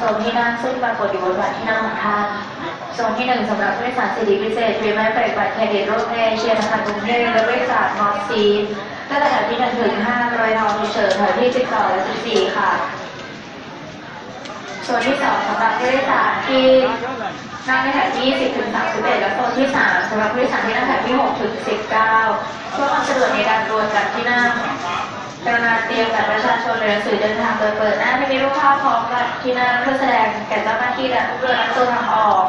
โซนที่นั่งซึ่งปรากฏอยู่บนบัตรที่นั่งของท่านโซนที่หนึ่งสำหรับผู้โดยสารสิริพิเศษพรีเมียมเปิดบัตรเครดิตรูปเอเชียธนาคารกรุงเทพและบริษัทนอร์ซีตั้งแต่แถวที่หนึ่งถึงห้าโดยทองเฉินแถวที่สิบสองและสิบสี่ค่ะส่วนที่สองสำหรับผู้โดยสารที่นั่งในแถวที่20ถึง31 และโซนที่สามสำหรับผู้โดยสารที่นั่งแถวที่6ถึง19เพื่อความสะดวกในการตรวจจัดที่นั่งกรุณา เตรียมบัตรประชาชนหรือนังสือเดินทางโดยเปิดหน้าที่มีรูปภาพพร้อมกับที่นั่งเพื่อแสดงแก่เจ้าหน้าที่และผู้บริหารส่วทางออก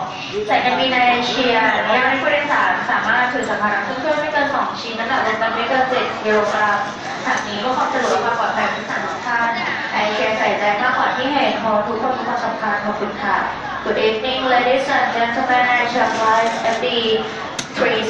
ส่ยการบิในเชียร์อนุญาตให้ผู้โดยสารสามารถถือสัมภาระเพิ่องไม่เกินสองชิ้นน้ำหนักรวมกันไม่เกินเจ็ดกิโลกรัมหากนี้ก็อความสะดวกและความปลอดภัยของสารทุกท่านไอเชียร์ใส่ใจมากกว่าที่เห็นมอทุกคนทุกคนสำคัญขอบคุณค่ะ Good evening ladies and gentlemen I shall live at the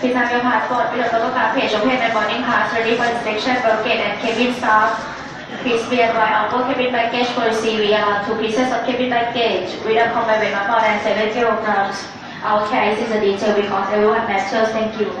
Please have your passport, your photograph page open and boarding pass ready for inspection, both and cabin staff. Please be advised our cabin baggage we allow two pieces of cabin baggage with a combined weight not more than 7 kilograms. Our care is the detail because everyone matters. Thank you.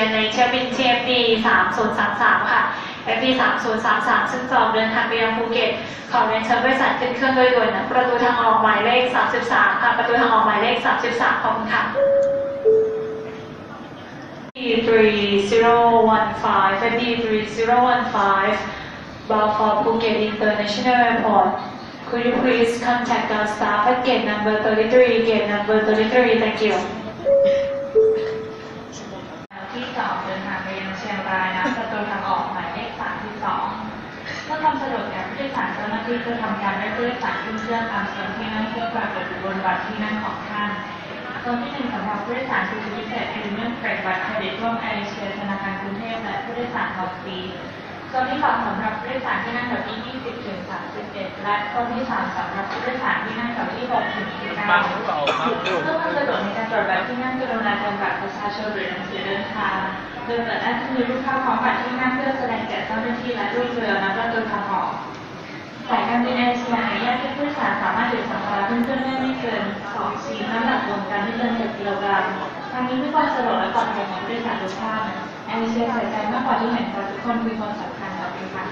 เชียร์ในเที่ยวบิน TFD 3033 ค่ะ FD 3033 ซึ่งจองเดินทางไปยังภูเก็ต ขอเรียนเชิญบริษัทขึ้นเครื่องโดยด่วนณประตูทางออกหมายเลข 33 ค่ะ ประตูทางออกหมายเลข 33 ขอบคุณค่ะ3015 FD 3015 bound for Phuket International Airport Could you please contact our staff at gate number 33 gate number 33 thank you จ้าหน้าที่จะทำการเรียกผู้โดยสารขึ้นเครื่อตามโซนที่นั่งที่อปรากฏอยู่บนบัตรที่นั่งของท่านโซนที่หนึ่งสำหรับผู้โดยสารสิทธิพิเศษพรีเมียมเฟรดบัตรเครดิตร่วมแอเอชียธนาคารกรุงเทพและผู้โดยสารนอร์ซีโซนที่สองสำหรับผู้โดยสารที่นั่งแถวที่ 20ถึง31 และโซนที่สามสำหรับผู้โดยสารที่นั่งแถวที่6ถึง19บังหรือเปล่าเพื่อความสะดวกในการตรวจบัตรที่นั่งกรุณาเตรียมบัตรประชาชนหรือหนังสือเดินทางโดยเปิดหน้าที่มีรูปภาพของบัตรที่นั่งเพื่อแสดงแก่เจ้าหน้าที่และรูปเรือนับประตูทางออก สายการบินแอร์เอเชียอนุญาตให้ผู้โดยสารสามารถถือสัมภาระขึ้นเครื่องได้ไม่เกิน 2 ชิ้นน้ำหนักรวมกันไม่เกิน7กิโลกรัมทางนี้เพื่อความสะดวกและปลอดภัยของผู้โดยสารทุกท่านแอร์เอเชียใส่ใจมากกว่าที่เห็นค่ะทุกคนมีความสำคัญค่ะค่ะ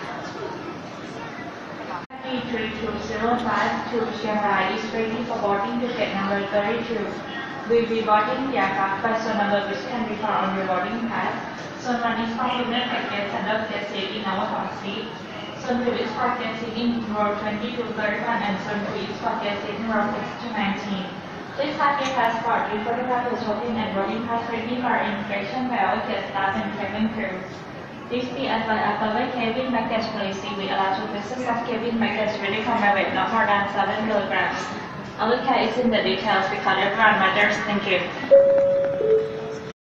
3205 to Chiang Rai is ready for boarding ticket number 32. We'll be boarding the aircraft by zone number which can be found on your boarding pass. Zone 1 is for women and guests and of guest seat in our hot seat. Zone 2 is for guest seat in row 20 to 31 and zone 3 is for guest seat in row 6 to 19. Please have your passport, your photograph with shopping and boarding pass ready for inspection by our guest staff and cabin crew. Please be advised after the cabin baggage policy, we allow two pieces of cabin baggage ready for my weight not more than 7 kilograms. Our care is in the details because everyone matters. Thank you.